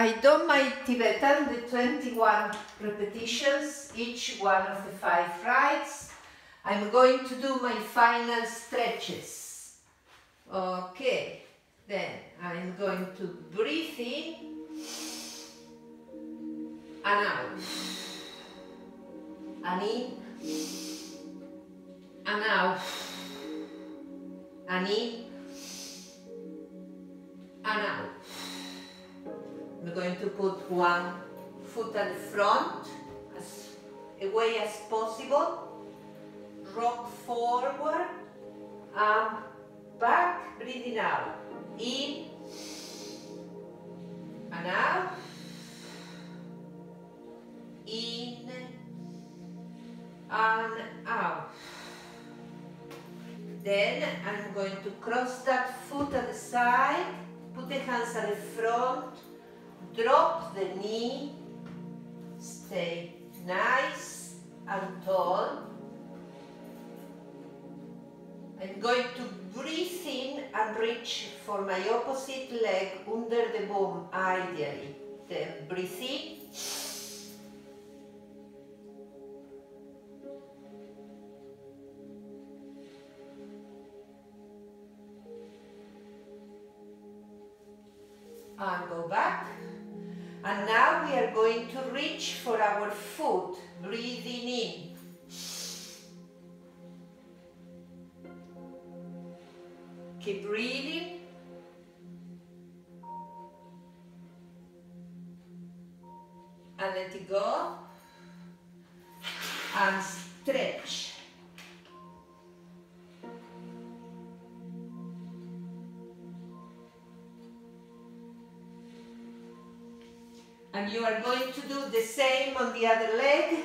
I done my Tibetan, the 21 repetitions, each one of the five rites. I'm going to do my final stretches. Okay, then I'm going to breathe in and out. And in and out. And in and out. I'm going to put one foot at the front as away as possible. Rock forward and back, breathing out. In and out. In and out. Then I'm going to cross that foot at the side, put the hands at the front, drop the knee, stay nice and tall. I'm going to breathe in and reach for my opposite leg under the bum, ideally. Then breathe in. And go back. And now we are going to reach for our foot, breathing in. Keep breathing. And let it go. And stretch. And you are going to do the same on the other leg.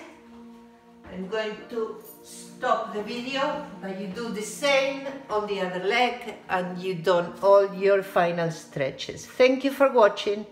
I'm going to stop the video, but you do the same on the other leg and you done all your final stretches. Thank you for watching.